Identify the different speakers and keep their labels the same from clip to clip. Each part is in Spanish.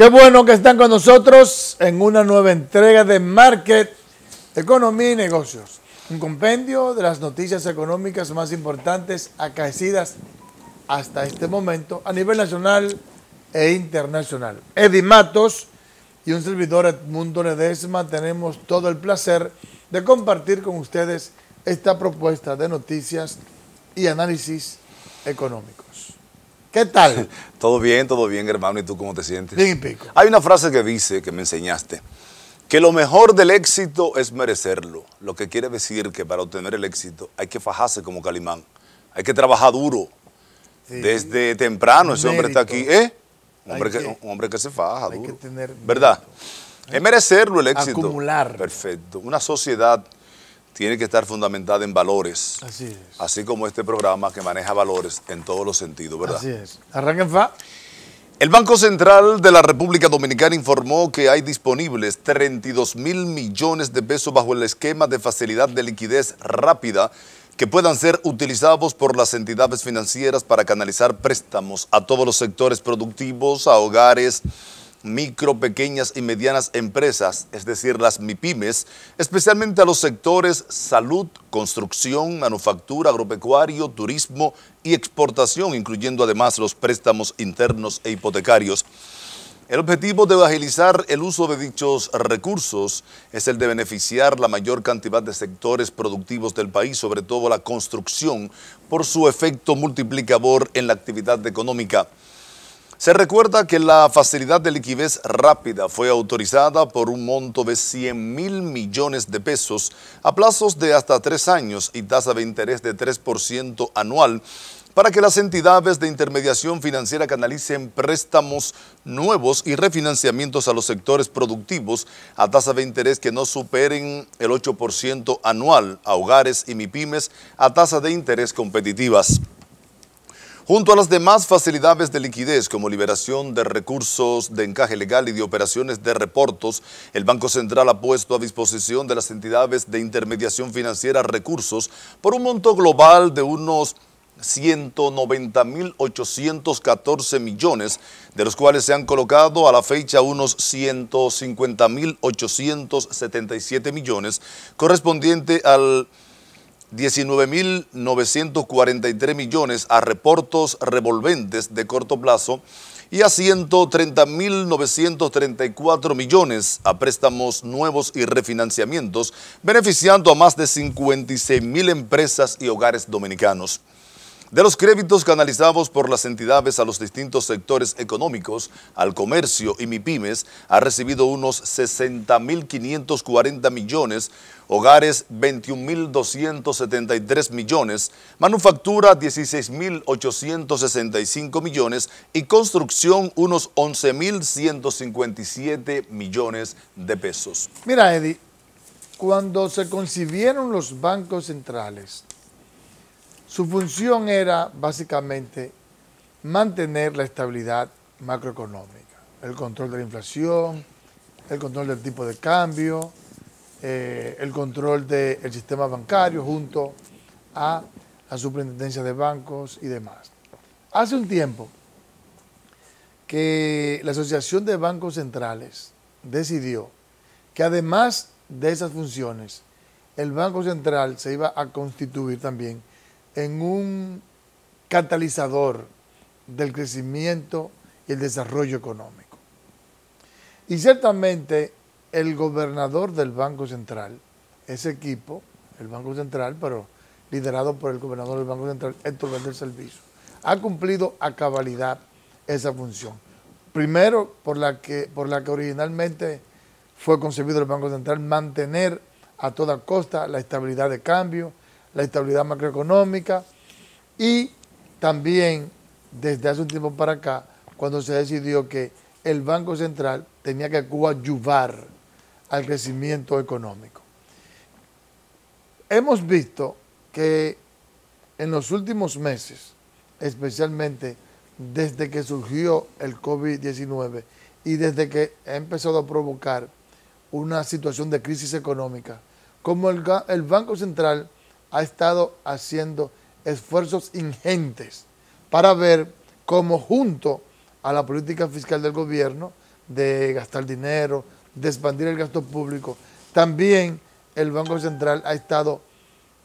Speaker 1: Qué bueno que están con nosotros en una nueva entrega de Market, Economía y Negocios. Un compendio de las noticias económicas más importantes acaecidas hasta este momento a nivel nacional e internacional. Eddie Matos y un servidor Edmundo Ledesma tenemos todo el placer de compartir con ustedes esta propuesta de noticias y análisis económicos. ¿Qué tal?
Speaker 2: todo bien, todo bien, hermano. ¿Y tú cómo te sientes?
Speaker 1: Bien y pico.
Speaker 2: Hay una frase que dice, que me enseñaste, que lo mejor del éxito es merecerlo. Lo que quiere decir que para obtener el éxito hay que fajarse como Calimán. Hay que trabajar duro. Desde temprano ese hombre está aquí. ¿Eh? Un hombre que, un hombre que se faja
Speaker 1: hay
Speaker 2: duro.
Speaker 1: Que tener
Speaker 2: ¿Verdad? Es merecerlo el éxito.
Speaker 1: Acumular.
Speaker 2: Perfecto. Una sociedad tiene que estar fundamentada en valores.
Speaker 1: Así es.
Speaker 2: Así como este programa que maneja valores en todos los sentidos, ¿verdad?
Speaker 1: Así es. Arranquen fa.
Speaker 2: El Banco Central de la República Dominicana informó que hay disponibles 32 mil millones de pesos bajo el esquema de facilidad de liquidez rápida que puedan ser utilizados por las entidades financieras para canalizar préstamos a todos los sectores productivos, a hogares, micro, pequeñas y medianas empresas, es decir, las MIPIMES, especialmente a los sectores salud, construcción, manufactura, agropecuario, turismo y exportación, incluyendo además los préstamos internos e hipotecarios. El objetivo de agilizar el uso de dichos recursos es el de beneficiar la mayor cantidad de sectores productivos del país, sobre todo la construcción, por su efecto multiplicador en la actividad económica. Se recuerda que la facilidad de liquidez rápida fue autorizada por un monto de 100 mil millones de pesos a plazos de hasta tres años y tasa de interés de 3% anual para que las entidades de intermediación financiera canalicen préstamos nuevos y refinanciamientos a los sectores productivos a tasa de interés que no superen el 8% anual a hogares y MIPIMES a tasa de interés competitivas. Junto a las demás facilidades de liquidez como liberación de recursos de encaje legal y de operaciones de reportos, el Banco Central ha puesto a disposición de las entidades de intermediación financiera recursos por un monto global de unos 190.814 millones, de los cuales se han colocado a la fecha unos 150.877 millones, correspondiente al 19.943 millones a reportos revolventes de corto plazo y a 130.934 millones a préstamos nuevos y refinanciamientos, beneficiando a más de 56.000 empresas y hogares dominicanos. De los créditos canalizados por las entidades a los distintos sectores económicos, al comercio y MIPIMES, ha recibido unos 60.540 millones, hogares 21.273 millones, manufactura 16.865 millones y construcción unos 11.157 millones de pesos.
Speaker 1: Mira, Eddie, cuando se concibieron los bancos centrales, su función era básicamente mantener la estabilidad macroeconómica, el control de la inflación, el control del tipo de cambio, eh, el control del sistema bancario junto a la superintendencia de bancos y demás. Hace un tiempo que la Asociación de Bancos Centrales decidió que además de esas funciones, el Banco Central se iba a constituir también en un catalizador del crecimiento y el desarrollo económico. Y ciertamente el gobernador del Banco Central, ese equipo, el Banco Central, pero liderado por el gobernador del Banco Central, Héctor del Servicio, ha cumplido a cabalidad esa función. Primero, por la que, por la que originalmente fue concebido el Banco Central, mantener a toda costa la estabilidad de cambio, la estabilidad macroeconómica y también desde hace un tiempo para acá, cuando se decidió que el Banco Central tenía que coadyuvar al crecimiento económico. Hemos visto que en los últimos meses, especialmente desde que surgió el COVID-19 y desde que ha empezado a provocar una situación de crisis económica, como el, el Banco Central ha estado haciendo esfuerzos ingentes para ver cómo junto a la política fiscal del gobierno de gastar dinero, de expandir el gasto público. También el Banco Central ha estado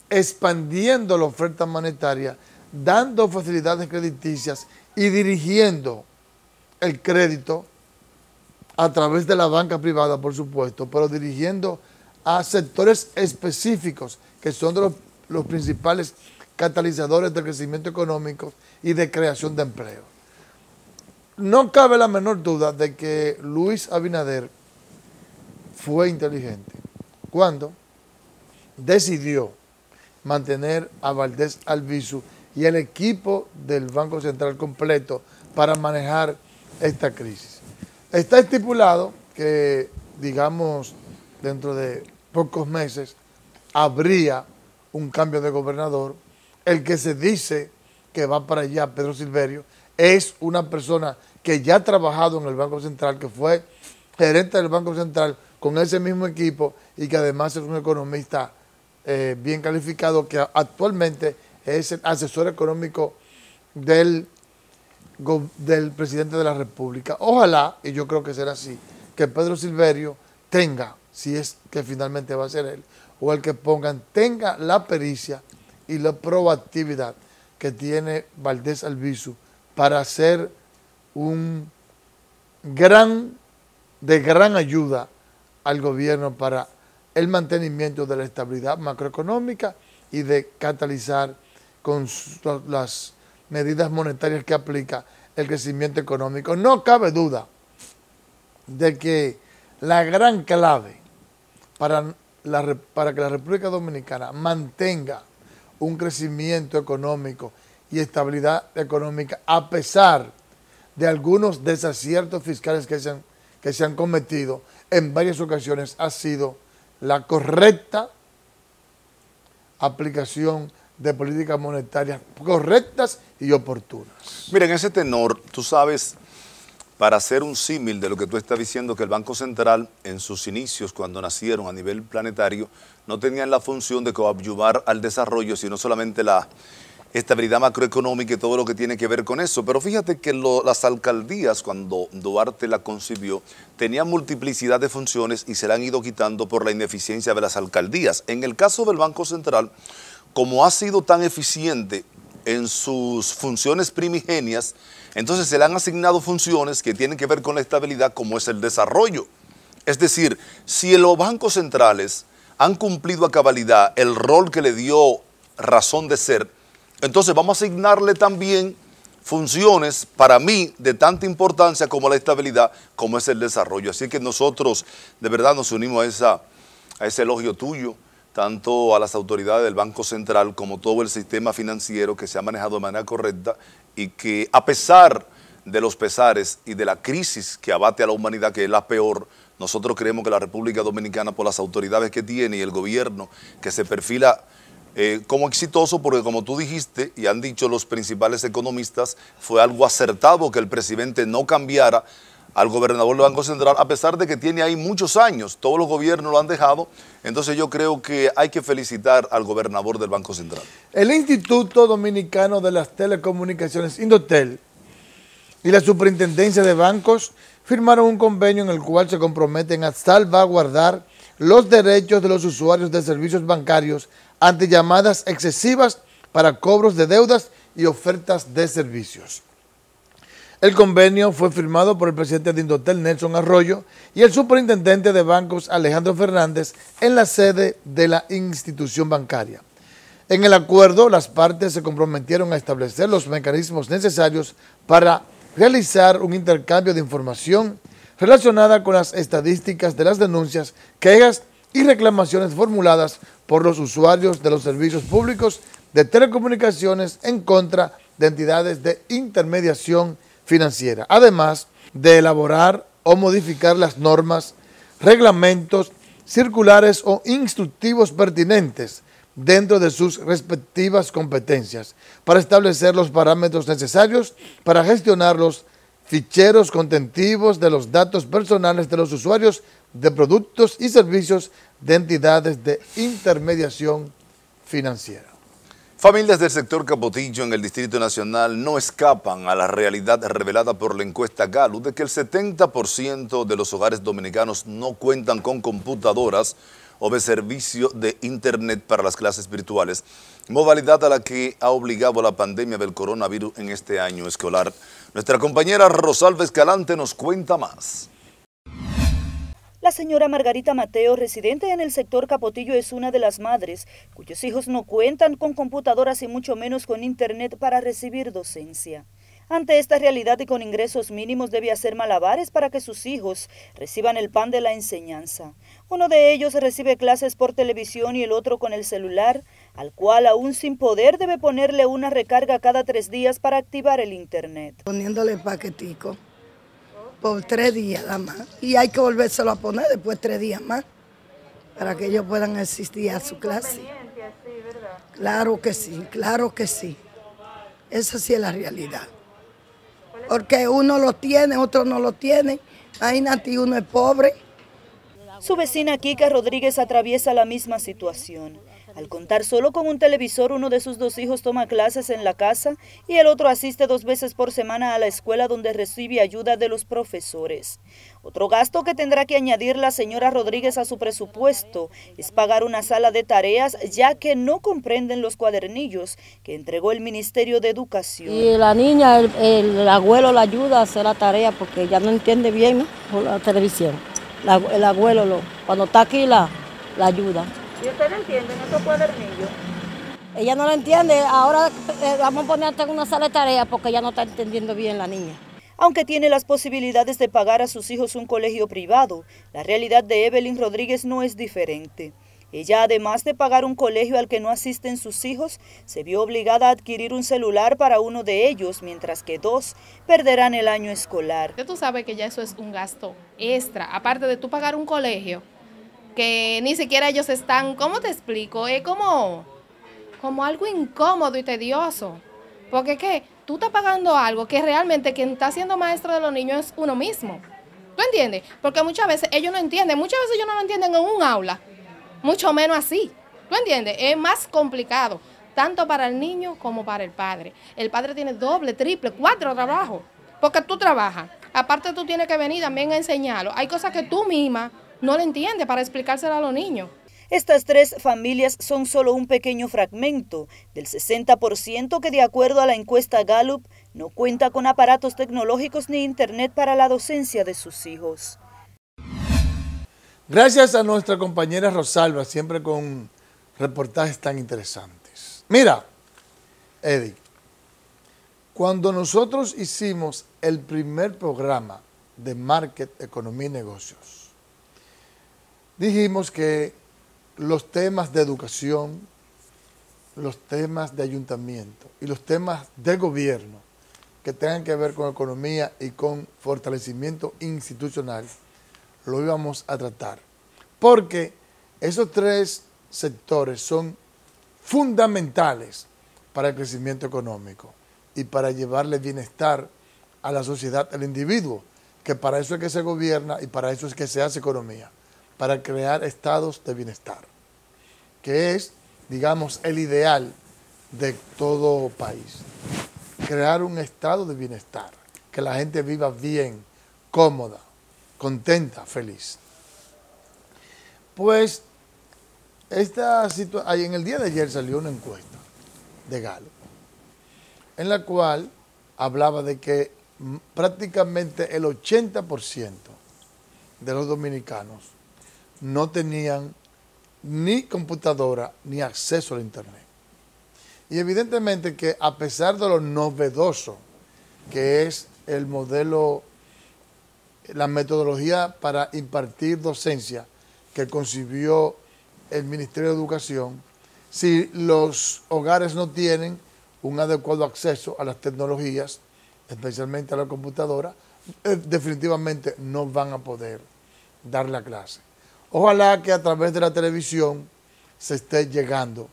Speaker 1: expandiendo la oferta monetaria, dando facilidades crediticias y dirigiendo el crédito a través de la banca privada, por supuesto, pero dirigiendo a sectores específicos que son de los, los principales catalizadores del crecimiento económico y de creación de empleo. No cabe la menor duda de que Luis Abinader fue inteligente cuando decidió mantener a Valdés Albizu y el equipo del Banco Central completo para manejar esta crisis. Está estipulado que, digamos, dentro de pocos meses habría un cambio de gobernador. El que se dice que va para allá, Pedro Silverio, es una persona que ya ha trabajado en el Banco Central, que fue gerente del Banco Central con ese mismo equipo y que además es un economista eh, bien calificado que actualmente es el asesor económico del, del presidente de la República. Ojalá, y yo creo que será así, que Pedro Silverio tenga, si es que finalmente va a ser él, o el que pongan, tenga la pericia y la proactividad que tiene Valdés Albizu para hacer un gran, de gran ayuda al gobierno para el mantenimiento de la estabilidad macroeconómica y de catalizar con las medidas monetarias que aplica el crecimiento económico. No cabe duda de que la gran clave para, para que la República Dominicana mantenga un crecimiento económico y estabilidad económica a pesar de algunos desaciertos fiscales que se han, que se han cometido en varias ocasiones ha sido la correcta aplicación de políticas monetarias correctas y oportunas.
Speaker 2: Mira, en ese tenor, tú sabes, para hacer un símil de lo que tú estás diciendo, que el Banco Central en sus inicios, cuando nacieron a nivel planetario, no tenían la función de coadyuvar al desarrollo, sino solamente la estabilidad macroeconómica y todo lo que tiene que ver con eso. Pero fíjate que las alcaldías, cuando Duarte la concibió, tenían multiplicidad de funciones y se la han ido quitando por la ineficiencia de las alcaldías. En el caso del Banco Central, como ha sido tan eficiente en sus funciones primigenias, entonces se le han asignado funciones que tienen que ver con la estabilidad como es el desarrollo. Es decir, si los bancos centrales han cumplido a cabalidad el rol que le dio razón de ser, entonces vamos a asignarle también funciones para mí de tanta importancia como la estabilidad, como es el desarrollo. Así que nosotros de verdad nos unimos a, a ese elogio tuyo, tanto a las autoridades del Banco Central como todo el sistema financiero que se ha manejado de manera correcta y que a pesar de los pesares y de la crisis que abate a la humanidad, que es la peor, nosotros creemos que la República Dominicana, por las autoridades que tiene y el gobierno que se perfila eh, como exitoso porque como tú dijiste y han dicho los principales economistas, fue algo acertado que el presidente no cambiara al gobernador del Banco Central, a pesar de que tiene ahí muchos años, todos los gobiernos lo han dejado, entonces yo creo que hay que felicitar al gobernador del Banco Central.
Speaker 1: El Instituto Dominicano de las Telecomunicaciones, Indotel, y la Superintendencia de Bancos firmaron un convenio en el cual se comprometen a salvaguardar los derechos de los usuarios de servicios bancarios ante llamadas excesivas para cobros de deudas y ofertas de servicios. El convenio fue firmado por el presidente de Indotel, Nelson Arroyo, y el superintendente de bancos, Alejandro Fernández, en la sede de la institución bancaria. En el acuerdo, las partes se comprometieron a establecer los mecanismos necesarios para realizar un intercambio de información relacionada con las estadísticas de las denuncias, quejas y reclamaciones formuladas por los usuarios de los servicios públicos de telecomunicaciones en contra de entidades de intermediación financiera, además de elaborar o modificar las normas, reglamentos, circulares o instructivos pertinentes dentro de sus respectivas competencias para establecer los parámetros necesarios para gestionar los ficheros contentivos de los datos personales de los usuarios de productos y servicios de entidades de intermediación financiera.
Speaker 2: Familias del sector Capotillo en el Distrito Nacional no escapan a la realidad revelada por la encuesta Gallup de que el 70% de los hogares dominicanos no cuentan con computadoras o de servicio de Internet para las clases virtuales, modalidad a la que ha obligado la pandemia del coronavirus en este año escolar. Nuestra compañera Rosalba Escalante nos cuenta más.
Speaker 3: La señora Margarita Mateo, residente en el sector Capotillo, es una de las madres cuyos hijos no cuentan con computadoras y mucho menos con internet para recibir docencia. Ante esta realidad y con ingresos mínimos debe hacer malabares para que sus hijos reciban el pan de la enseñanza. Uno de ellos recibe clases por televisión y el otro con el celular, al cual aún sin poder debe ponerle una recarga cada tres días para activar el internet.
Speaker 4: Poniéndole paquetico por tres días nada más. Y hay que volvérselo a poner después tres días más para que ellos puedan asistir a su clase. Claro que sí, claro que sí. Esa sí es la realidad. Porque uno lo tiene, otro no lo tiene. Imagínate, uno es pobre.
Speaker 3: Su vecina Kika Rodríguez atraviesa la misma situación. Al contar solo con un televisor, uno de sus dos hijos toma clases en la casa y el otro asiste dos veces por semana a la escuela donde recibe ayuda de los profesores. Otro gasto que tendrá que añadir la señora Rodríguez a su presupuesto es pagar una sala de tareas ya que no comprenden los cuadernillos que entregó el Ministerio de Educación.
Speaker 5: Y la niña, el, abuelo la ayuda a hacer la tarea porque ya no entiende bien la televisión. el abuelo lo, cuando está aquí la, la ayuda.
Speaker 3: ¿Y usted no entiende en esos cuadernillos?
Speaker 5: Ella no lo entiende. Ahora eh, vamos a ponerte en una sala de tarea porque ella no está entendiendo bien la niña.
Speaker 3: Aunque tiene las posibilidades de pagar a sus hijos un colegio privado, la realidad de Evelyn Rodríguez no es diferente. Ella, además de pagar un colegio al que no asisten sus hijos, se vio obligada a adquirir un celular para uno de ellos, mientras que dos perderán el año escolar.
Speaker 6: Tú sabes que ya eso es un gasto extra, aparte de tú pagar un colegio que ni siquiera ellos están, ¿cómo te explico? Es como, como algo incómodo y tedioso. Porque qué, tú estás pagando algo que realmente quien está siendo maestro de los niños es uno mismo. ¿Tú entiendes? Porque muchas veces ellos no entienden, muchas veces ellos no lo entienden en un aula, mucho menos así. ¿Tú entiendes? Es más complicado, tanto para el niño como para el padre. El padre tiene doble, triple, cuatro trabajos, porque tú trabajas. Aparte tú tienes que venir también a enseñarlo. Hay cosas que tú misma no le entiende para explicárselo a los niños.
Speaker 3: Estas tres familias son solo un pequeño fragmento del 60% que de acuerdo a la encuesta Gallup no cuenta con aparatos tecnológicos ni internet para la docencia de sus hijos.
Speaker 1: Gracias a nuestra compañera Rosalba, siempre con reportajes tan interesantes. Mira, Eddie, cuando nosotros hicimos el primer programa de Market, Economía y Negocios, dijimos que los temas de educación, los temas de ayuntamiento y los temas de gobierno que tengan que ver con economía y con fortalecimiento institucional, lo íbamos a tratar. Porque esos tres sectores son fundamentales para el crecimiento económico y para llevarle bienestar a la sociedad, al individuo, que para eso es que se gobierna y para eso es que se hace economía para crear estados de bienestar, que es, digamos, el ideal de todo país. Crear un estado de bienestar, que la gente viva bien, cómoda, contenta, feliz. Pues, esta en el día de ayer salió una encuesta de Galo, en la cual hablaba de que prácticamente el 80% de los dominicanos no tenían ni computadora ni acceso al Internet. Y evidentemente que a pesar de lo novedoso que es el modelo, la metodología para impartir docencia que concibió el Ministerio de Educación, si los hogares no tienen un adecuado acceso a las tecnologías, especialmente a la computadora, eh, definitivamente no van a poder dar la clase. Ojalá que a través de la televisión se esté llegando,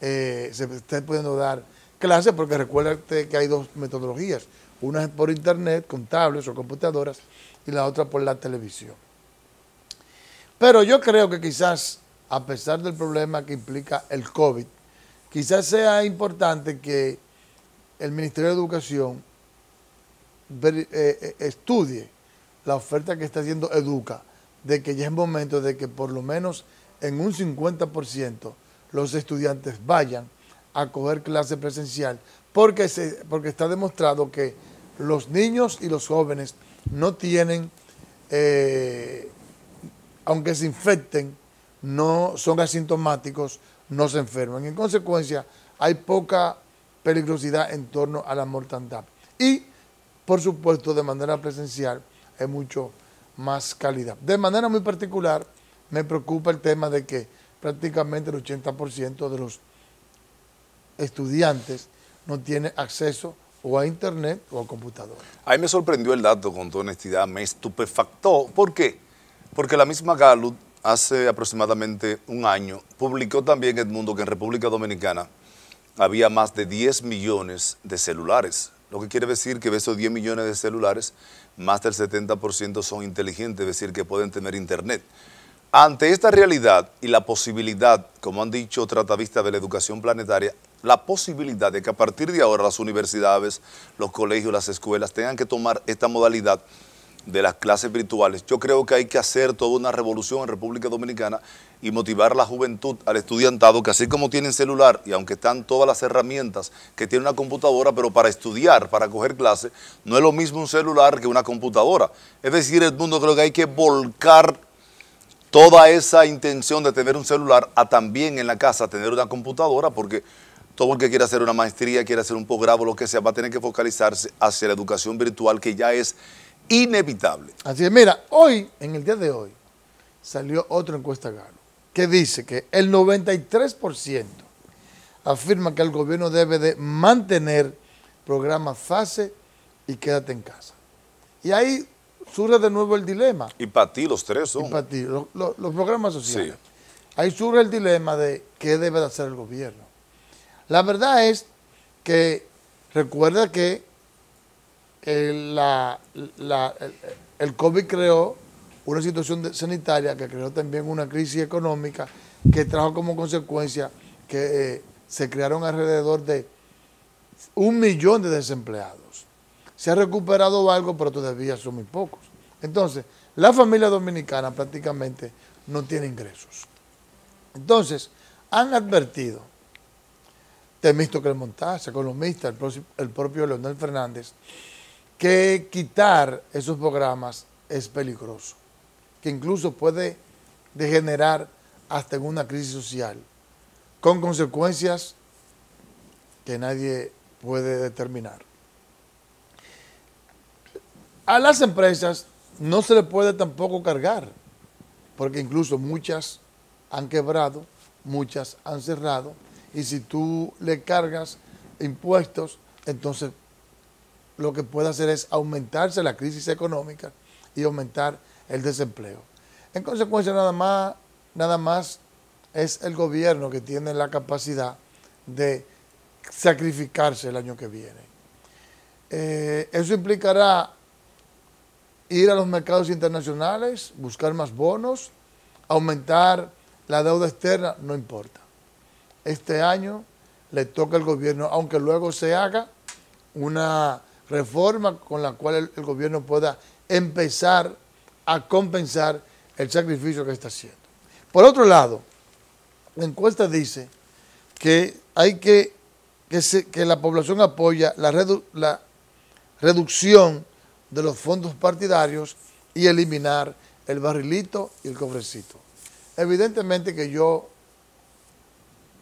Speaker 1: eh, se esté pudiendo dar clases, porque recuérdate que hay dos metodologías. Una es por internet, con tablets o computadoras, y la otra por la televisión. Pero yo creo que quizás, a pesar del problema que implica el COVID, quizás sea importante que el Ministerio de Educación eh, eh, estudie la oferta que está haciendo Educa, de que ya es momento de que por lo menos en un 50% los estudiantes vayan a coger clase presencial, porque, se, porque está demostrado que los niños y los jóvenes no tienen, eh, aunque se infecten, no son asintomáticos, no se enferman. En consecuencia, hay poca peligrosidad en torno a la mortandad. Y, por supuesto, de manera presencial, es mucho más calidad. De manera muy particular, me preocupa el tema de que prácticamente el 80% de los estudiantes no tiene acceso o a internet o a computadora.
Speaker 2: A mí me sorprendió el dato, con toda honestidad, me estupefactó. ¿Por qué? Porque la misma Gallup hace aproximadamente un año publicó también en Mundo que en República Dominicana había más de 10 millones de celulares, lo que quiere decir que de esos 10 millones de celulares, más del 70% son inteligentes, es decir, que pueden tener internet. Ante esta realidad y la posibilidad, como han dicho tratavistas de la educación planetaria, la posibilidad de que a partir de ahora las universidades, los colegios, las escuelas tengan que tomar esta modalidad de las clases virtuales. Yo creo que hay que hacer toda una revolución en República Dominicana y motivar la juventud, al estudiantado, que así como tienen celular y aunque están todas las herramientas que tiene una computadora, pero para estudiar, para coger clases, no es lo mismo un celular que una computadora. Es decir, el mundo creo que hay que volcar toda esa intención de tener un celular a también en la casa tener una computadora, porque todo el que quiera hacer una maestría, quiera hacer un posgrado, lo que sea, va a tener que focalizarse hacia la educación virtual que ya es inevitable.
Speaker 1: Así es, mira, hoy, en el día de hoy, salió otra encuesta Galo, que dice que el 93% afirma que el gobierno debe de mantener programas fase y quédate en casa. Y ahí surge de nuevo el dilema.
Speaker 2: Y para ti los tres son.
Speaker 1: Y para ti, los, programas sociales. Ahí surge el dilema de qué debe de hacer el gobierno. La verdad es que recuerda que el, la, el, COVID creó una situación sanitaria que creó también una crisis económica que trajo como consecuencia que eh, se crearon alrededor de un millón de desempleados. Se ha recuperado algo, pero todavía son muy pocos. Entonces, la familia dominicana prácticamente no tiene ingresos. Entonces, han advertido Temístocles Montaza, economista, el, el propio Leonel Fernández, que quitar esos programas es peligroso, que incluso puede degenerar hasta en una crisis social, con consecuencias que nadie puede determinar. A las empresas no se le puede tampoco cargar, porque incluso muchas han quebrado, muchas han cerrado, y si tú le cargas impuestos, entonces lo que puede hacer es aumentarse la crisis económica y aumentar el desempleo. En consecuencia, nada más, nada más es el gobierno que tiene la capacidad de sacrificarse el año que viene. Eh, eso implicará ir a los mercados internacionales, buscar más bonos, aumentar la deuda externa, no importa. Este año le toca al gobierno, aunque luego se haga una reforma con la cual el, gobierno pueda empezar a compensar el sacrificio que está haciendo. Por otro lado, la encuesta dice que hay que, que, la población apoya la, la reducción de los fondos partidarios y eliminar el barrilito y el cofrecito. Evidentemente que yo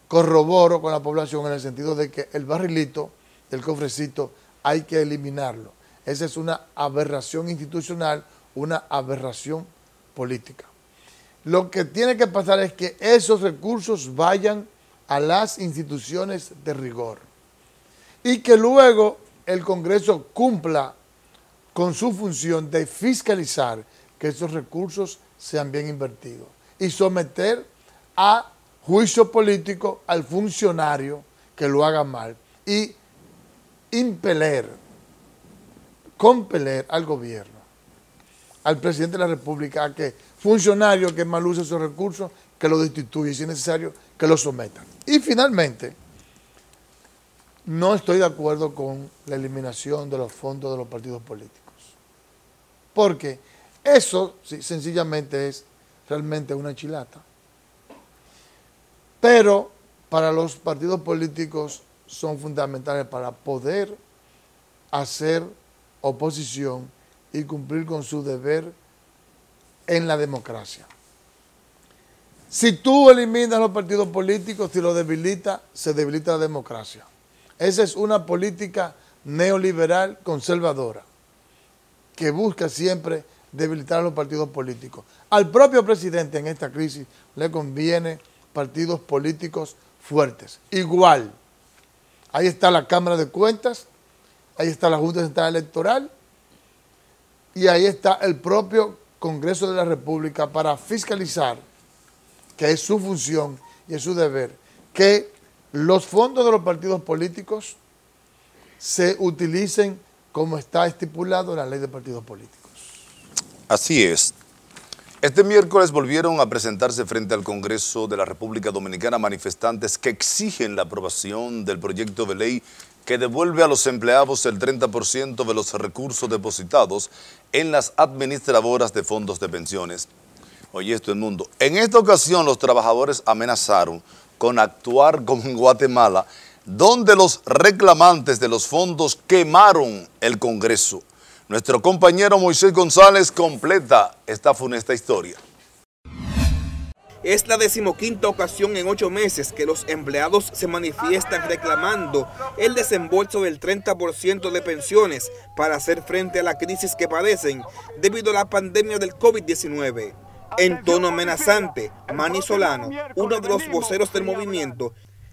Speaker 1: corroboro con la población en el sentido de que el barrilito, el cofrecito, hay que eliminarlo. Esa es una aberración institucional, una aberración política. Lo que tiene que pasar es que esos recursos vayan a las instituciones de rigor y que luego el Congreso cumpla con su función de fiscalizar que esos recursos sean bien invertidos y someter a juicio político al funcionario que lo haga mal y impeler, compeler al gobierno, al presidente de la República, a que funcionarios que mal use esos recursos, que lo destituya y si es necesario, que lo sometan. Y finalmente, no estoy de acuerdo con la eliminación de los fondos de los partidos políticos. Porque eso sencillamente es realmente una chilata. Pero para los partidos políticos son fundamentales para poder hacer oposición y cumplir con su deber en la democracia. Si tú eliminas los partidos políticos, si los debilitas, se debilita la democracia. Esa es una política neoliberal conservadora que busca siempre debilitar a los partidos políticos. Al propio presidente en esta crisis le conviene partidos políticos fuertes. Igual, ahí está la Cámara de Cuentas, ahí está la Junta Central Electoral y ahí está el propio Congreso de la República para fiscalizar, que es su función y es su deber, que los fondos de los partidos políticos se utilicen como está estipulado en la ley de partidos políticos.
Speaker 2: Así es. Este miércoles volvieron a presentarse frente al Congreso de la República Dominicana manifestantes que exigen la aprobación del proyecto de ley que devuelve a los empleados el 30% de los recursos depositados en las administradoras de fondos de pensiones. Oye, esto es mundo. En esta ocasión los trabajadores amenazaron con actuar como en Guatemala, donde los reclamantes de los fondos quemaron el Congreso. Nuestro compañero Moisés González completa esta funesta historia.
Speaker 7: Es la decimoquinta ocasión en ocho meses que los empleados se manifiestan reclamando el desembolso del 30% de pensiones para hacer frente a la crisis que padecen debido a la pandemia del COVID-19. En tono amenazante, Mani Solano, uno de los voceros del movimiento,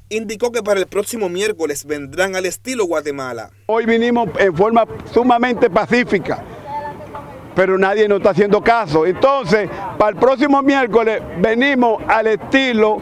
Speaker 7: indicó que para el próximo miércoles vendrán al estilo Guatemala.
Speaker 8: Hoy vinimos en forma sumamente pacífica, pero nadie nos está haciendo caso. Entonces, para el próximo miércoles venimos al estilo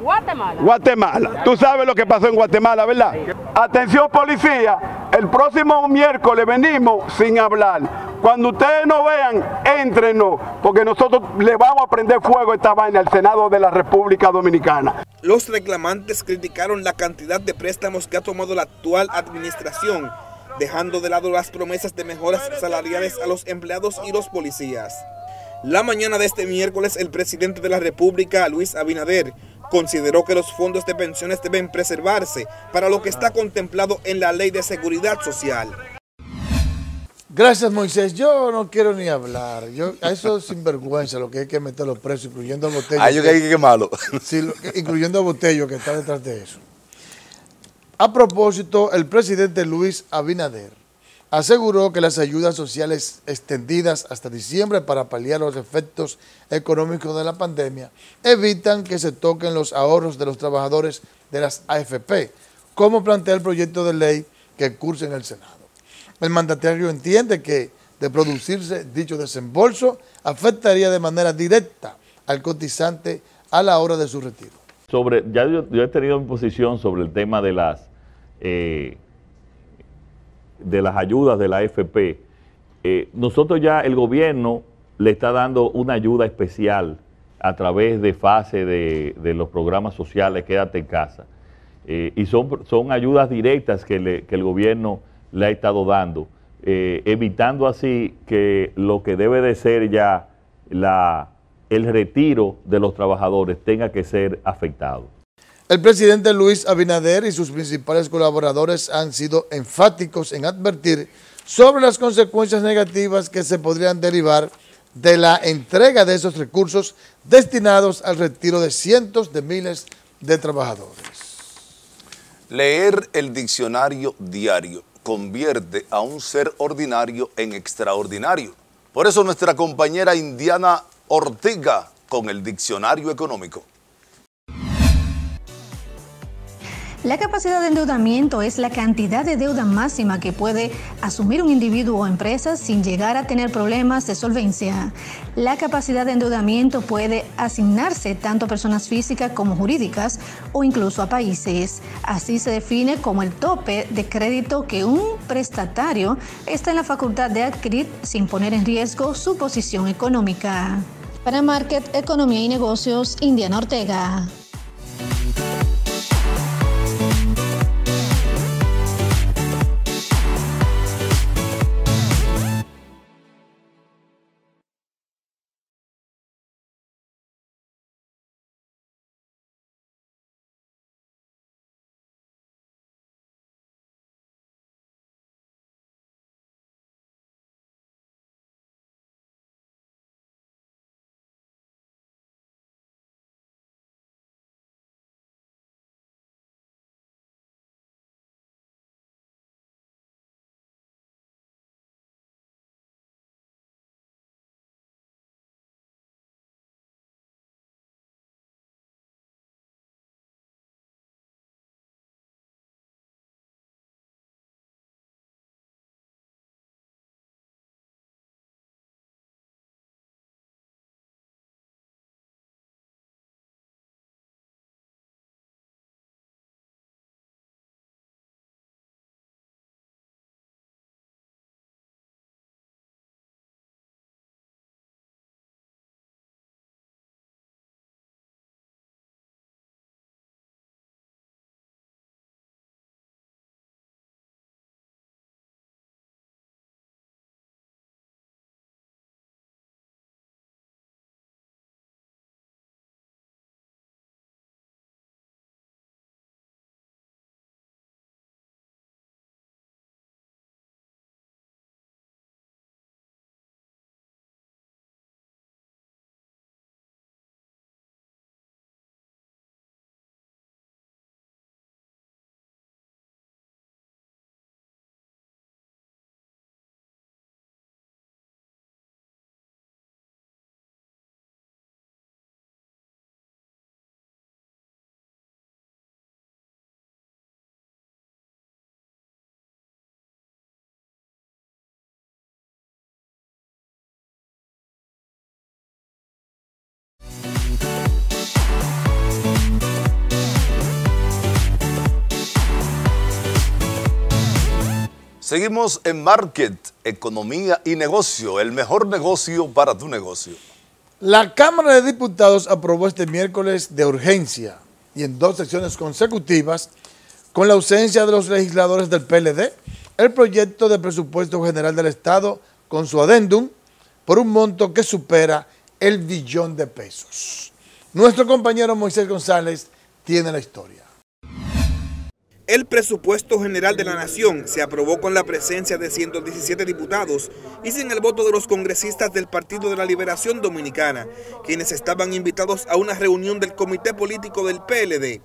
Speaker 8: Guatemala. Guatemala. Tú sabes lo que pasó en Guatemala, ¿verdad? Atención policía, el próximo miércoles venimos sin hablar. Cuando ustedes no vean, éntrenos, porque nosotros le vamos a prender fuego a esta vaina al Senado de la República Dominicana.
Speaker 7: Los reclamantes criticaron la cantidad de préstamos que ha tomado la actual administración, dejando de lado las promesas de mejoras salariales a los empleados y los policías. La mañana de este miércoles, el presidente de la República, Luis Abinader, consideró que los fondos de pensiones deben preservarse para lo que está contemplado en la Ley de Seguridad Social.
Speaker 1: Gracias, Moisés. Yo no quiero ni hablar. Yo, a eso es sinvergüenza lo que hay que meter los presos, incluyendo a Botello.
Speaker 2: A ellos que hay que quemarlo.
Speaker 1: Sí, incluyendo a Botello, que está detrás de eso. A propósito, el presidente Luis Abinader aseguró que las ayudas sociales extendidas hasta diciembre para paliar los efectos económicos de la pandemia evitan que se toquen los ahorros de los trabajadores de las AFP, como plantea el proyecto de ley que cursa en el Senado. El mandatario entiende que de producirse dicho desembolso afectaría de manera directa al cotizante a la hora de su retiro.
Speaker 9: Sobre, ya yo, he tenido mi posición sobre el tema de las, eh, de las ayudas de la AFP. Eh, nosotros ya, el gobierno le está dando una ayuda especial a través de fase de, los programas sociales Quédate en casa. Eh, y son, son ayudas directas que, que el gobierno le ha estado dando, evitando así que lo que debe de ser ya la, el retiro de los trabajadores tenga que ser afectado.
Speaker 1: El presidente Luis Abinader y sus principales colaboradores han sido enfáticos en advertir sobre las consecuencias negativas que se podrían derivar de la entrega de esos recursos destinados al retiro de cientos de miles de trabajadores.
Speaker 2: Leer el diccionario diario convierte a un ser ordinario en extraordinario. Por eso nuestra compañera Indiana Ortega con el diccionario económico.
Speaker 10: La capacidad de endeudamiento es la cantidad de deuda máxima que puede asumir un individuo o empresa sin llegar a tener problemas de solvencia. La capacidad de endeudamiento puede asignarse tanto a personas físicas como jurídicas o incluso a países. Así se define como el tope de crédito que un prestatario está en la facultad de adquirir sin poner en riesgo su posición económica. Para Market, Economía y Negocios, Indiana Ortega.
Speaker 2: Seguimos en Market, Economía y Negocio, el mejor negocio para tu negocio.
Speaker 1: La Cámara de Diputados aprobó este miércoles de urgencia y en dos sesiones consecutivas, con la ausencia de los legisladores del PLD, el proyecto de presupuesto general del Estado con su adendum por un monto que supera el billón de pesos. Nuestro compañero Moisés González tiene la historia.
Speaker 7: El presupuesto general de la Nación se aprobó con la presencia de 117 diputados y sin el voto de los congresistas del Partido de la Liberación Dominicana, quienes estaban invitados a una reunión del Comité Político del PLD.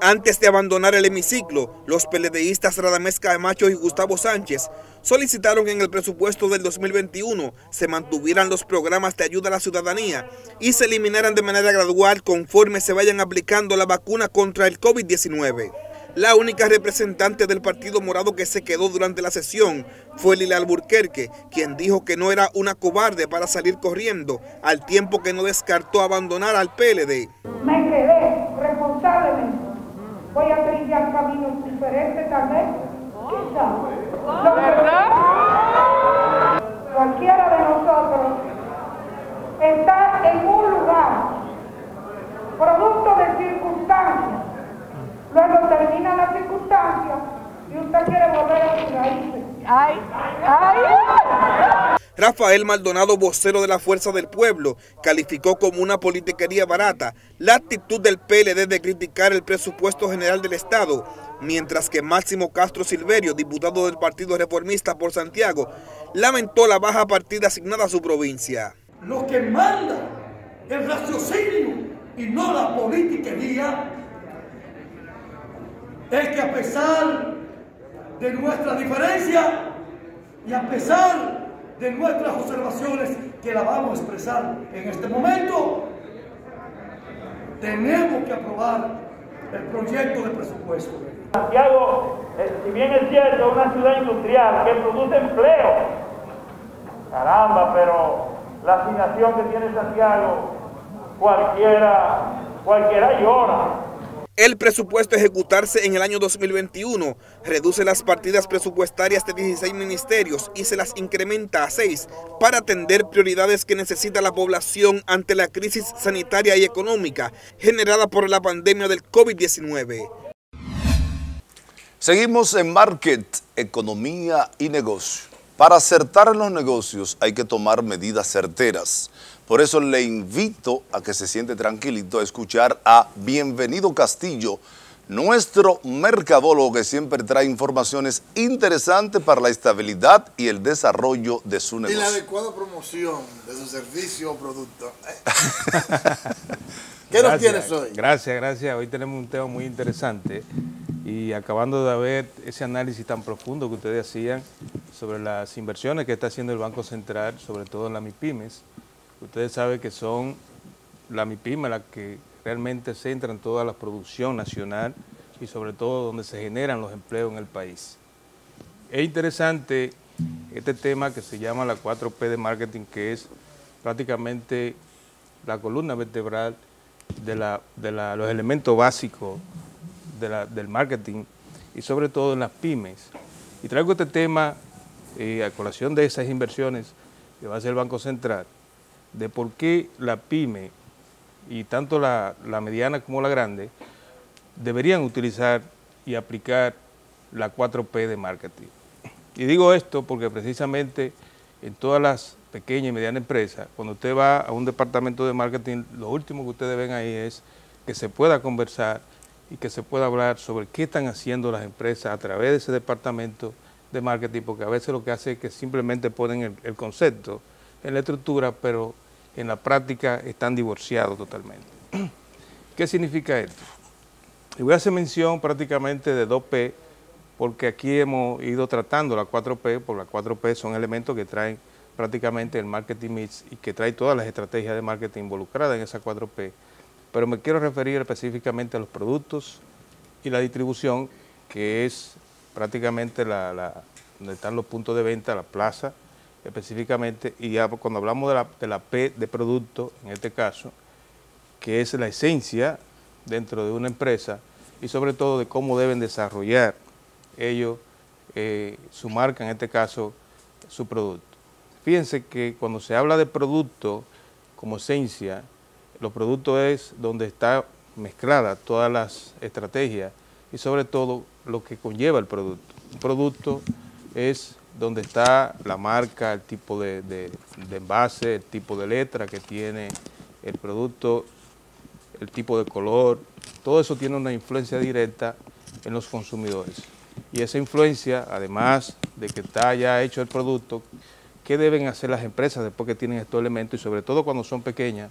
Speaker 7: Antes de abandonar el hemiciclo, los PLDistas Radamés Camacho y Gustavo Sánchez solicitaron que en el presupuesto del 2021 se mantuvieran los programas de ayuda a la ciudadanía y se eliminaran de manera gradual conforme se vayan aplicando la vacuna contra el COVID-19. La única representante del Partido Morado que se quedó durante la sesión fue Lila Alburquerque, quien dijo que no era una cobarde para salir corriendo, al tiempo que no descartó abandonar al PLD.
Speaker 11: Me quedé responsablemente. Voy a trillar caminos diferentes tal vez. Quizá. ¿Verdad? Cualquiera de nosotros está en un lugar producto de circunstancias Luego termina la circunstancia y usted quiere volver a sus raíces. ¡Ay! ¡Ay!
Speaker 7: Rafael Maldonado, vocero de la Fuerza del Pueblo, calificó como una politiquería barata la actitud del PLD de criticar el presupuesto general del Estado, mientras que Máximo Castro Silverio, diputado del Partido Reformista por Santiago, lamentó la baja partida asignada a su provincia.
Speaker 12: Lo que manda el raciocinio y no la politiquería es que a pesar de nuestra diferencia y a pesar de nuestras observaciones que la vamos a expresar en este momento, tenemos que aprobar el proyecto de presupuesto.
Speaker 13: Santiago, eh, si bien es cierto, es una ciudad industrial que produce empleo, caramba, pero la asignación que tiene Santiago, cualquiera, cualquiera llora.
Speaker 7: El presupuesto ejecutarse en el año 2021 reduce las partidas presupuestarias de 16 ministerios y se las incrementa a 6 para atender prioridades que necesita la población ante la crisis sanitaria y económica generada por la pandemia del COVID-19.
Speaker 2: Seguimos en Market, Economía y Negocio. Para acertar en los negocios hay que tomar medidas certeras. Por eso le invito a que se siente tranquilito a escuchar a Bienvenido Castillo, nuestro mercadólogo que siempre trae informaciones interesantes para la estabilidad y el desarrollo de su negocio.
Speaker 1: Y la adecuada promoción de su servicio o producto.
Speaker 14: ¿Qué nos tienes hoy? Gracias, gracias. Hoy tenemos un tema muy interesante y acabando de ver ese análisis tan profundo que ustedes hacían sobre las inversiones que está haciendo el Banco Central, sobre todo en las MIPIMES, Ustedes saben que son la MIPIME las que realmente centran toda la producción nacional y sobre todo donde se generan los empleos en el país. Es interesante este tema que se llama la 4P de marketing, que es prácticamente la columna vertebral de, los elementos básicos del marketing y sobre todo en las pymes. Y traigo este tema eh, a colación de esas inversiones que va a hacer el Banco Central, de por qué la pyme y tanto la, mediana como la grande deberían utilizar y aplicar la 4P de marketing. Y digo esto porque precisamente en todas las pequeñas y medianas empresas, cuando usted va a un departamento de marketing, lo último que ustedes ven ahí es que se pueda conversar y que se pueda hablar sobre qué están haciendo las empresas a través de ese departamento de marketing, porque a veces lo que hace es que simplemente ponen el concepto en la estructura, pero en la práctica están divorciados totalmente. ¿Qué significa esto? Y voy a hacer mención prácticamente de 2P, porque aquí hemos ido tratando la 4P, porque las 4P son elementos que traen prácticamente el marketing mix y que trae todas las estrategias de marketing involucradas en esa 4P. Pero me quiero referir específicamente a los productos y la distribución, que es prácticamente la, donde están los puntos de venta, la plaza, específicamente, y ya cuando hablamos de la, de la P de producto, en este caso, que es la esencia dentro de una empresa y sobre todo de cómo deben desarrollar ellos eh, su marca, en este caso su producto. Fíjense que cuando se habla de producto como esencia, los productos es donde está mezclada todas las estrategias y sobre todo lo que conlleva el producto. Un producto es donde está la marca, el tipo de, de, envase, el tipo de letra que tiene el producto, el tipo de color, todo eso tiene una influencia directa en los consumidores. Y esa influencia, además de que está ya hecho el producto, ¿qué deben hacer las empresas después que tienen estos elementos? Y sobre todo cuando son pequeñas,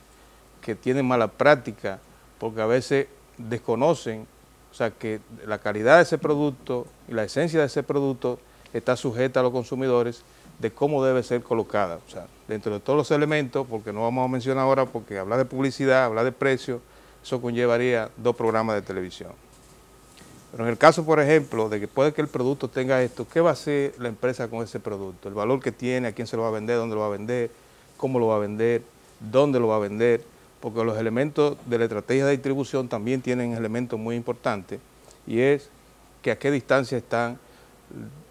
Speaker 14: que tienen mala práctica, porque a veces desconocen, o sea, que la calidad de ese producto y la esencia de ese producto está sujeta a los consumidores de cómo debe ser colocada. O sea, dentro de todos los elementos, porque no vamos a mencionar ahora, porque hablar de publicidad, hablar de precio, eso conllevaría dos programas de televisión. Pero en el caso, por ejemplo, de que puede que el producto tenga esto, ¿qué va a hacer la empresa con ese producto? El valor que tiene, a quién se lo va a vender, dónde lo va a vender, cómo lo va a vender, dónde lo va a vender, porque los elementos de la estrategia de distribución también tienen elementos muy importantes y es que a qué distancia están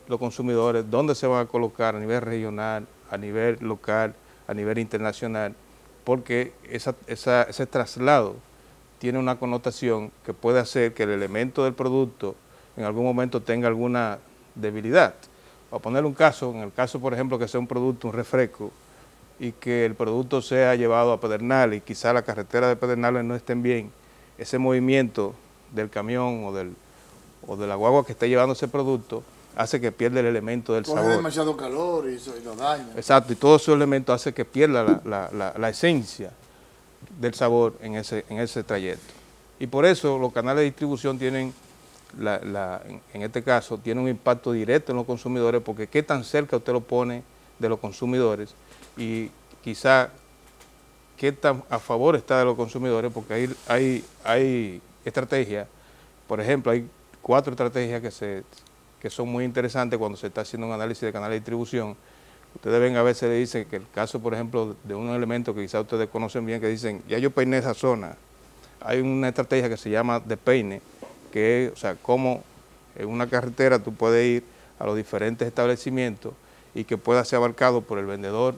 Speaker 14: los consumidores, dónde se van a colocar a nivel regional, a nivel local, a nivel internacional, porque ese traslado tiene una connotación que puede hacer que el elemento del producto en algún momento tenga alguna debilidad. a poner un caso, en el caso, por ejemplo, que sea un producto, un refresco, y que el producto sea llevado a Pedernales y quizá la carretera de Pedernales no estén bien, ese movimiento del camión o, del, o de la guagua que esté llevando ese producto hace que pierda el elemento del Coge sabor.
Speaker 1: demasiado calor y, eso, lo daña.
Speaker 14: Exacto, y todos esos elementos hace que pierda la, esencia del sabor en ese, en ese trayecto. Y por eso los canales de distribución tienen, en este caso, tienen un impacto directo en los consumidores, porque qué tan cerca usted lo pone de los consumidores y quizá qué tan a favor está de los consumidores, porque hay, hay, hay estrategias, por ejemplo, hay cuatro estrategias que se que son muy interesantes cuando se está haciendo un análisis de canal de distribución. Ustedes ven a veces le dicen que el caso, por ejemplo, de un elemento que quizás ustedes conocen bien, que dicen, ya yo peiné esa zona. Hay una estrategia que se llama de peine, que es, o sea, cómo en una carretera tú puedes ir a los diferentes establecimientos y que pueda ser abarcado por el vendedor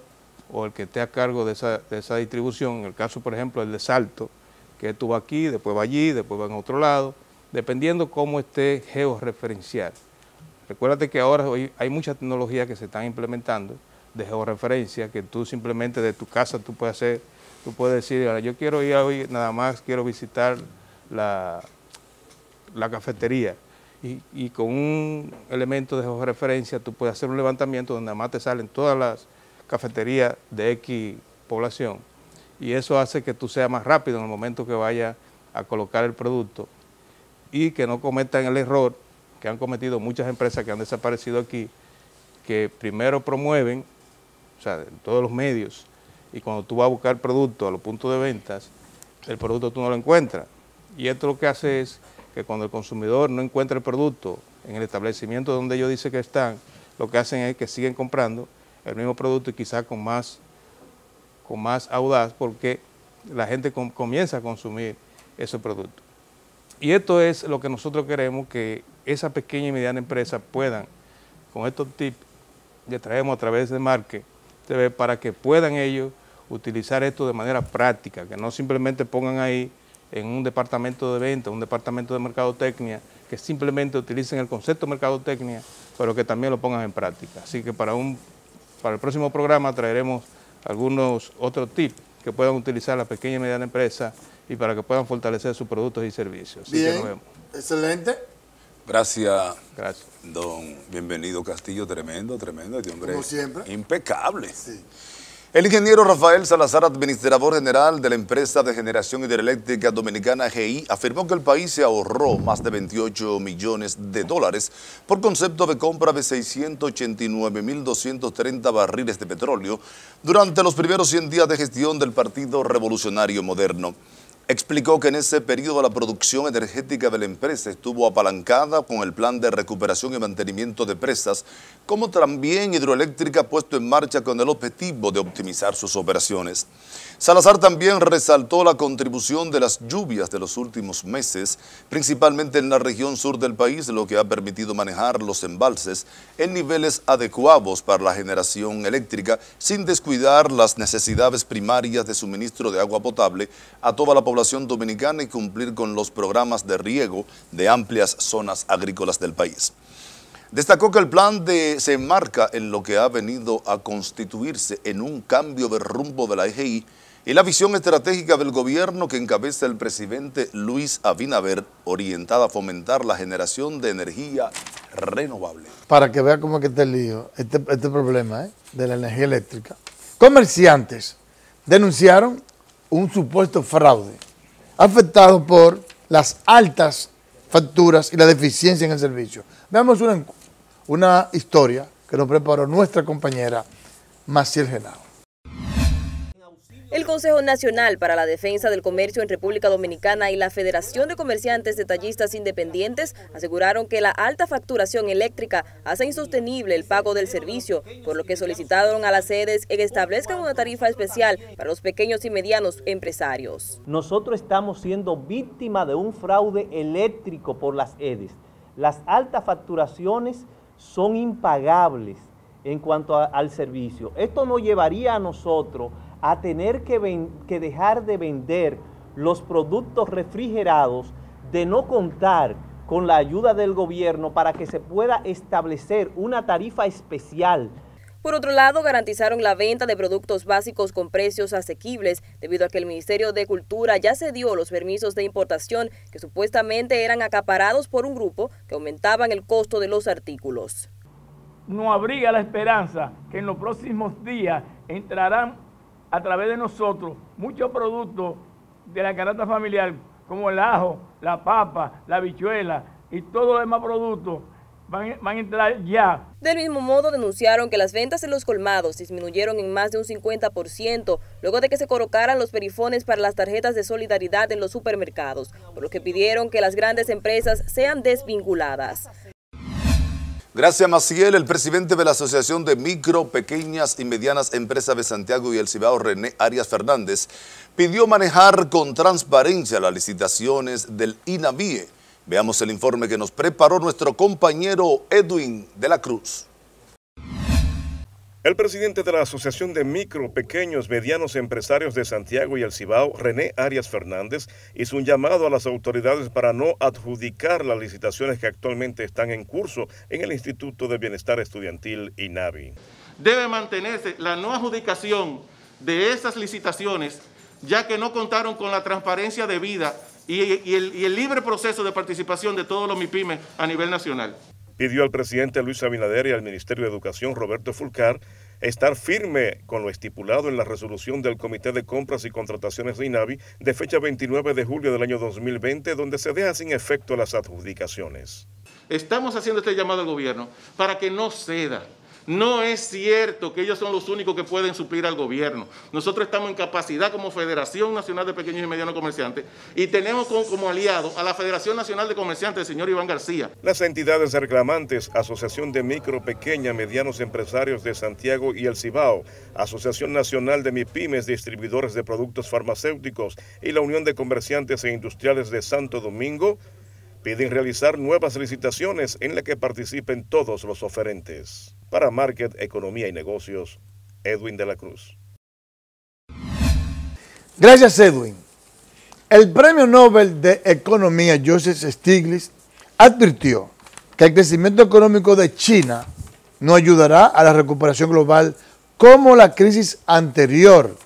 Speaker 14: o el que esté a cargo de esa, distribución. En el caso, por ejemplo, el de Salto, que tú vas aquí, después va allí, después va en otro lado, dependiendo cómo esté georreferencial. Recuérdate que ahora hoy hay muchas tecnologías que se están implementando de georreferencia, que tú simplemente de tu casa tú puedes hacer, tú puedes decir, yo quiero ir hoy, nada más quiero visitar la, la cafetería. Y, con un elemento de georreferencia tú puedes hacer un levantamiento donde nada más te salen todas las cafeterías de X población. Y eso hace que tú seas más rápido en el momento que vayas a colocar el producto y que no cometan el error que han cometido muchas empresas que han desaparecido aquí, que primero promueven, o sea, en todos los medios, y cuando tú vas a buscar producto a los puntos de ventas, el producto tú no lo encuentras. Y esto lo que hace es que cuando el consumidor no encuentra el producto en el establecimiento donde ellos dicen que están, lo que hacen es que siguen comprando el mismo producto y quizás con más, con más audaz porque la gente comienza a consumir ese producto. Y esto es lo que nosotros queremos que esa pequeña y mediana empresa puedan, con estos tips que traemos a través de Marque TV, para que puedan ellos utilizar esto de manera práctica, que no simplemente pongan ahí en un departamento de venta, un departamento de mercadotecnia, que simplemente utilicen el concepto de mercadotecnia, pero que también lo pongan en práctica. Así que para, un, para el próximo programa traeremos algunos otros tips que puedan utilizar la pequeña y mediana empresa y para que puedan fortalecer sus productos y servicios.
Speaker 1: Así Bien, excelente.
Speaker 2: Gracias, Gracias, don Bienvenido Castillo, tremendo, tremendo, este hombre
Speaker 1: Como siempre.
Speaker 2: impecable. El ingeniero Rafael Salazar, administrador general de la empresa de generación hidroeléctrica dominicana GI, afirmó que el país se ahorró más de 28 millones de dólares por concepto de compra de 689.230 barriles de petróleo durante los primeros 100 días de gestión del Partido Revolucionario Moderno. Explicó que en ese periodo la producción energética de la empresa estuvo apalancada con el plan de recuperación y mantenimiento de presas, como también hidroeléctrica puesto en marcha con el objetivo de optimizar sus operaciones. Salazar también resaltó la contribución de las lluvias de los últimos meses, principalmente en la región sur del país, lo que ha permitido manejar los embalses en niveles adecuados para la generación eléctrica, sin descuidar las necesidades primarias de suministro de agua potable a toda la población dominicana y cumplir con los programas de riego de amplias zonas agrícolas del país. Destacó que el plan de, se enmarca en lo que ha venido a constituirse en un cambio de rumbo de la EGI y la visión estratégica del gobierno que encabeza el presidente Luis Abinader, orientada a fomentar la generación de energía renovable.
Speaker 1: Para que vea cómo que está el lío, este, este problema ¿eh? de la energía eléctrica. Comerciantes denunciaron un supuesto fraude afectado por las altas facturas y la deficiencia en el servicio. Veamos una, una historia que nos preparó nuestra compañera Maciel Genao.
Speaker 15: El Consejo Nacional para la Defensa del Comercio en República Dominicana y la Federación de Comerciantes Detallistas Independientes aseguraron que la alta facturación eléctrica hace insostenible el pago del servicio, por lo que solicitaron a las sedes que establezcan una tarifa especial para los pequeños y medianos empresarios.
Speaker 16: Nosotros estamos siendo víctimas de un fraude eléctrico por las EDES. Las altas facturaciones son impagables en cuanto al servicio. Esto nos llevaría a nosotros a tener que, que dejar de vender los productos refrigerados, de no contar con la ayuda del gobierno para que se pueda establecer una tarifa especial
Speaker 15: por otro lado, garantizaron la venta de productos básicos con precios asequibles, debido a que el Ministerio de Cultura ya cedió los permisos de importación que supuestamente eran acaparados por un grupo que aumentaban el costo de los artículos.
Speaker 17: No abriga la esperanza que en los próximos días entrarán a través de nosotros muchos productos de la canasta familiar, como el ajo, la papa, la bichuela y todos los demás productos van, van, a entrar ya.
Speaker 15: Del mismo modo denunciaron que las ventas en los colmados disminuyeron en más de un 50% luego de que se colocaran los perifones para las tarjetas de solidaridad en los supermercados, por lo que pidieron que las grandes empresas sean desvinculadas.
Speaker 2: Gracias, Maciel. El presidente de la Asociación de Micro, Pequeñas y Medianas Empresas de Santiago y El Cibao, René Arias Fernández, pidió manejar con transparencia las licitaciones del INAVIE. Veamos el informe que nos preparó nuestro compañero Edwin de la Cruz.
Speaker 18: El presidente de la Asociación de Micro, Pequeños, Medianos Empresarios de Santiago y El Cibao, René Arias Fernández, hizo un llamado a las autoridades para no adjudicar las licitaciones que actualmente están en curso en el Instituto de Bienestar Estudiantil INAVI.
Speaker 19: Debe mantenerse la no adjudicación de esas licitaciones, ya que no contaron con la transparencia debida y, el libre proceso de participación de todos los MIPIMES a nivel nacional
Speaker 18: pidió al presidente Luis Abinader y al Ministerio de Educación Roberto Fulcar estar firme con lo estipulado en la resolución del Comité de Compras y Contrataciones de INAVI de fecha 29 de julio del año 2020, donde se deja sin efecto las adjudicaciones.
Speaker 19: Estamos haciendo este llamado al gobierno para que no ceda, no es cierto que ellos son los únicos que pueden suplir al gobierno. Nosotros estamos en capacidad como Federación Nacional de Pequeños y Medianos Comerciantes y tenemos como, aliado a la Federación Nacional de Comerciantes, el señor Iván García.
Speaker 18: Las entidades reclamantes, Asociación de Micro, Pequeña, Medianos Empresarios de Santiago y El Cibao, Asociación Nacional de MIPIMES, Distribuidores de Productos Farmacéuticos y la Unión de Comerciantes e Industriales de Santo Domingo, piden realizar nuevas licitaciones en las que participen todos los oferentes. Para Market, Economía y Negocios, Edwin de la Cruz.
Speaker 1: Gracias, Edwin. El Premio Nobel de Economía Joseph Stiglitz advirtió que el crecimiento económico de China no ayudará a la recuperación global como la crisis anterior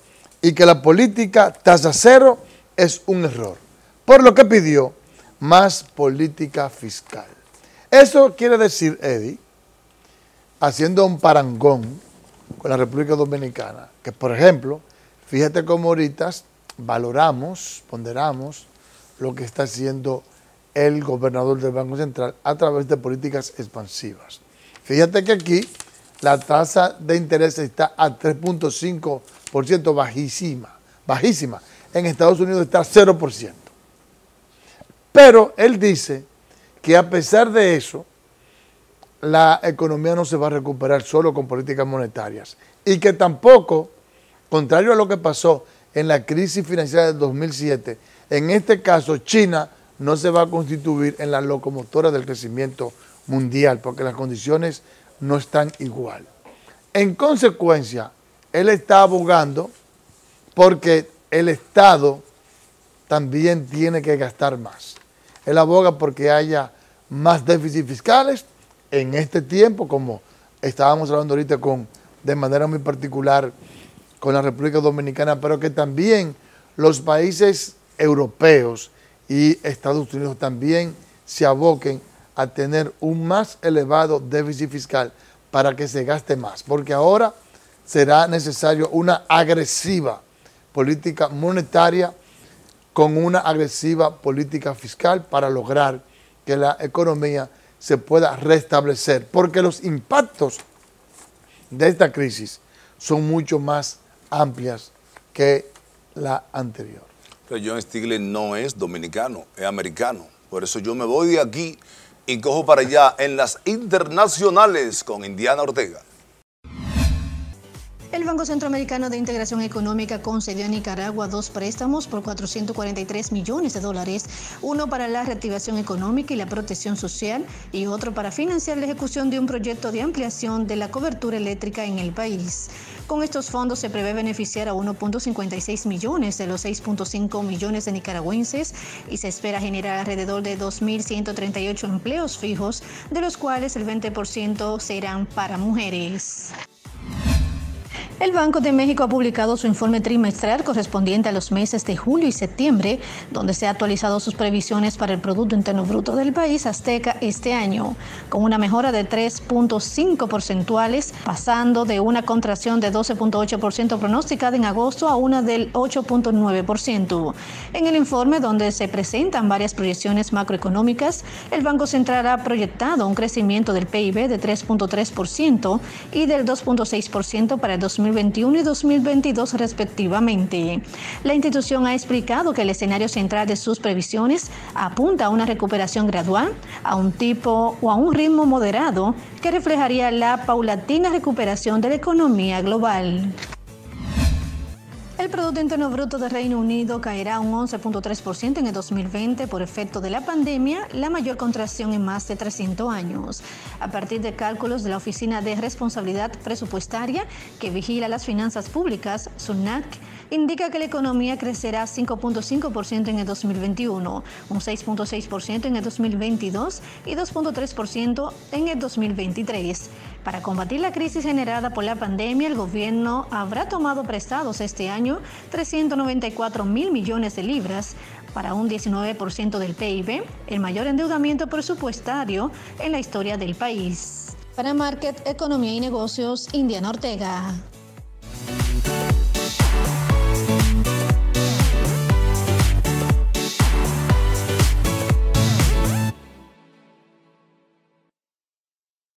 Speaker 1: y que la política tasa cero es un error, por lo que pidió más política fiscal. Eso quiere decir, Eddie, haciendo un parangón con la República Dominicana, que por ejemplo, fíjate cómo ahorita valoramos, ponderamos lo que está haciendo el gobernador del Banco Central a través de políticas expansivas. Fíjate que aquí la tasa de interés está a 3.5% bajísima, bajísima. en Estados Unidos está 0%. Pero él dice que a pesar de eso, la economía no se va a recuperar solo con políticas monetarias y que tampoco, contrario a lo que pasó en la crisis financiera del 2007, en este caso China no se va a constituir en la locomotora del crecimiento mundial porque las condiciones no están igual. En consecuencia, él está abogando porque el Estado también tiene que gastar más. Él aboga porque haya más déficits fiscales en este tiempo, como estábamos hablando ahorita con, de manera muy particular con la República Dominicana, pero que también los países europeos y Estados Unidos también se aboquen a tener un más elevado déficit fiscal para que se gaste más, porque ahora será necesario una agresiva política monetaria con una agresiva política fiscal para lograr que la economía se pueda restablecer, porque los impactos de esta crisis son mucho más amplias que la anterior.
Speaker 2: Pero John Stiglitz no es dominicano, es americano. Por eso yo me voy de aquí y cojo para allá en las internacionales con Indiana Ortega.
Speaker 10: El Banco Centroamericano de Integración Económica concedió a Nicaragua dos préstamos por 443 millones de dólares, uno para la reactivación económica y la protección social y otro para financiar la ejecución de un proyecto de ampliación de la cobertura eléctrica en el país. Con estos fondos se prevé beneficiar a 1.56 millones de los 6.5 millones de nicaragüenses y se espera generar alrededor de 2.138 empleos fijos, de los cuales el 20% serán para mujeres. El Banco de México ha publicado su informe trimestral correspondiente a los meses de julio y septiembre, donde se ha actualizado sus previsiones para el Producto Interno Bruto del país azteca este año, con una mejora de 3.5 porcentuales, pasando de una contracción de 12.8% pronosticada en agosto a una del 8.9%. En el informe, donde se presentan varias proyecciones macroeconómicas, el Banco Central ha proyectado un crecimiento del PIB de 3.3% y del 2.6% para el 2020 2021 y 2022 respectivamente. La institución ha explicado que el escenario central de sus previsiones apunta a una recuperación gradual, a un tipo o a un ritmo moderado que reflejaría la paulatina recuperación de la economía global. El Producto Interno Bruto del Reino Unido caerá un 11.3% en el 2020 por efecto de la pandemia, la mayor contracción en más de 300 años. A partir de cálculos de la Oficina de Responsabilidad Presupuestaria que vigila las finanzas públicas, SUNAC, indica que la economía crecerá 5.5% en el 2021, un 6.6% en el 2022 y 2.3% en el 2023. Para combatir la crisis generada por la pandemia, el gobierno habrá tomado prestados este año 394 mil millones de libras para un 19% del PIB, el mayor endeudamiento presupuestario en la historia del país. Para Market, Economía y Negocios, Indiana Ortega.